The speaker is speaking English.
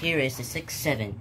Here is the 6-7.